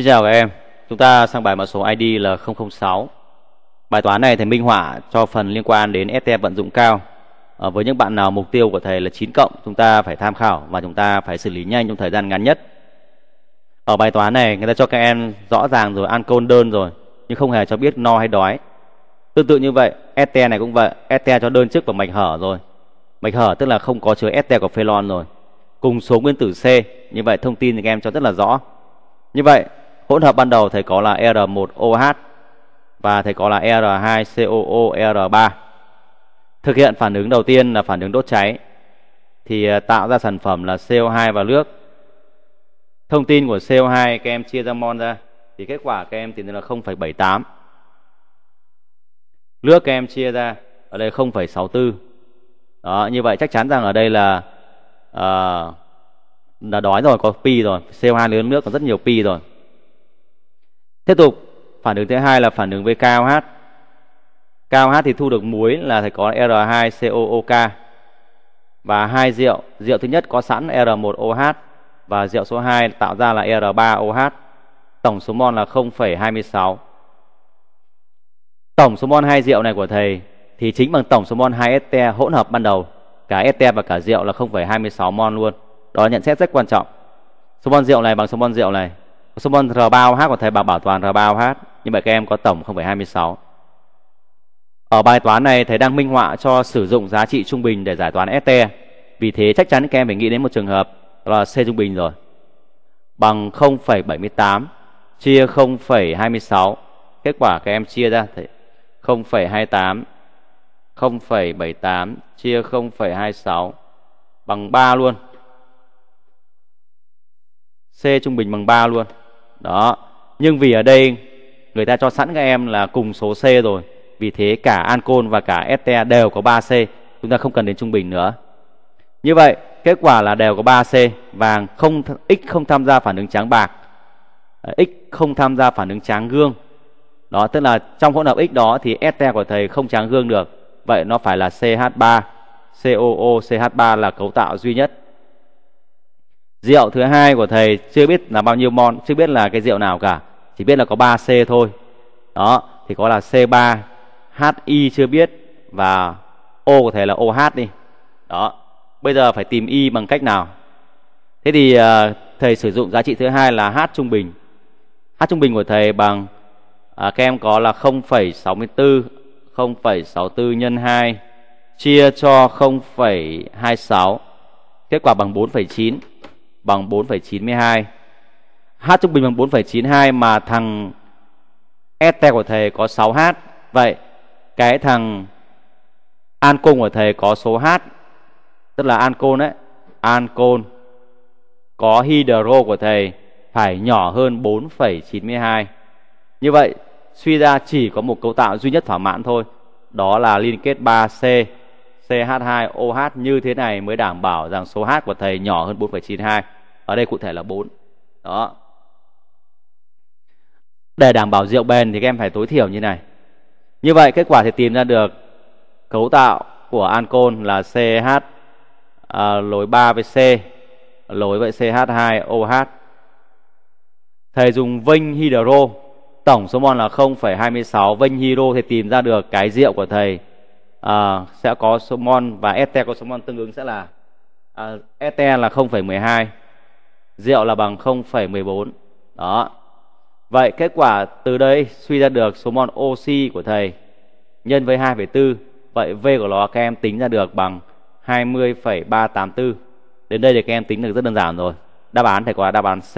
Xin chào các em, chúng ta sang bài mã số ID là 006. Bài toán này thầy minh họa cho phần liên quan đến STE vận dụng cao. À, với những bạn nào mục tiêu của thầy là 9 cộng, chúng ta phải tham khảo và chúng ta phải xử lý nhanh trong thời gian ngắn nhất. Ở bài toán này người ta cho các em rõ ràng rồi ăn côn đơn rồi, nhưng không hề cho biết no hay đói. Tương tự như vậy, STE này cũng vậy, STE cho đơn chức và mạch hở rồi. Mạch hở tức là không có chứa STE của phelon rồi. Cùng số nguyên tử C, như vậy thông tin thì các em cho rất là rõ. Như vậy, hỗn hợp ban đầu thầy có là R1OH và thầy có là R2COOR3 Thực hiện phản ứng đầu tiên là phản ứng đốt cháy thì à, tạo ra sản phẩm là CO2 và nước. Thông tin của CO2 các em chia ra mol ra thì kết quả các em tìm ra là 0,78. Nước các em chia ra ở đây 0,64. Đó, như vậy chắc chắn rằng ở đây là uh, là đói rồi, có pi rồi. CO2 lớn nước còn rất nhiều pi rồi. Tiếp tục, phản ứng thứ hai là phản ứng với KOH. KOH thì thu được muối là phải có R2COOK và hai rượu. Rượu thứ nhất có sẵn R1OH và rượu số 2 tạo ra là R3OH. Tổng số mol là 0,26. Tổng số mol hai rượu này của thầy thì chính bằng tổng số mol 2 este hỗn hợp ban đầu. Cả este và cả rượu là 0,26 mol luôn. Đó là nhận xét rất quan trọng. Số mol rượu này bằng số mol rượu này số môn R3OH của thầy bảo bảo toàn R3OH nhưng vậy các em có tổng 0,26 ở bài toán này thầy đang minh họa cho sử dụng giá trị trung bình để giải toán ST vì thế chắc chắn các em phải nghĩ đến một trường hợp là C trung bình rồi. Bằng 0,78 chia 0,26 kết quả các em chia ra thì 0,28 0,78 chia 0,26 bằng 3 luôn. C trung bình bằng 3 luôn đó, nhưng vì ở đây người ta cho sẵn các em là cùng số C rồi. Vì thế cả ancol và cả este đều có 3C chúng ta không cần đến trung bình nữa. Như vậy, kết quả là đều có 3C vàng không x không tham gia phản ứng trắng bạc. Ờ, x không tham gia phản ứng trắng gương. Đó, tức là trong hỗn hợp x đó thì este của thầy không trắng gương được. Vậy nó phải là CH3 COO CH3 là cấu tạo duy nhất. Rượu thứ hai của thầy chưa biết là bao nhiêu mon chưa biết là cái rượu nào cả, chỉ biết là có 3C thôi. Đó, thì có là C3, HI chưa biết và O của thầy là OH đi. Đó. Bây giờ phải tìm Y bằng cách nào? Thế thì uh, thầy sử dụng giá trị thứ hai là H trung bình. H trung bình của thầy bằng à, các em có là 0,64 0,64 nhân 2 chia cho 0,26 kết quả bằng 4,9 bằng 4,92. H trung bình bằng 4,92 mà thằng ST của thầy có 6H. Vậy cái thằng ancol của thầy có số H tức là ancol đấy, ancol có hydro của thầy phải nhỏ hơn 4,92. Như vậy suy ra chỉ có một cấu tạo duy nhất thỏa mãn thôi, đó là liên kết 3C CH2OH như thế này mới đảm bảo rằng số H của thầy nhỏ hơn 4,92. Ở đây cụ thể là 4. Đó. Để đảm bảo rượu bền thì các em phải tối thiểu như này. Như vậy kết quả thì tìm ra được cấu tạo của ancol là CH à, lối 3 với C lối với CH2OH. Thầy dùng vinh hydro tổng số mol là 0,26 vinh hydro thì tìm ra được cái rượu của thầy uh, sẽ có số mol và este có số mol tương ứng sẽ là à, uh, este là 0,12 rượu là bằng 0,14 đó. Vậy kết quả từ đây suy ra được số mol oxy của thầy nhân với 2,4 vậy V của nó các em tính ra được bằng 20,384 đến đây thì các em tính được rất đơn giản rồi. Đáp án thầy có đáp án C.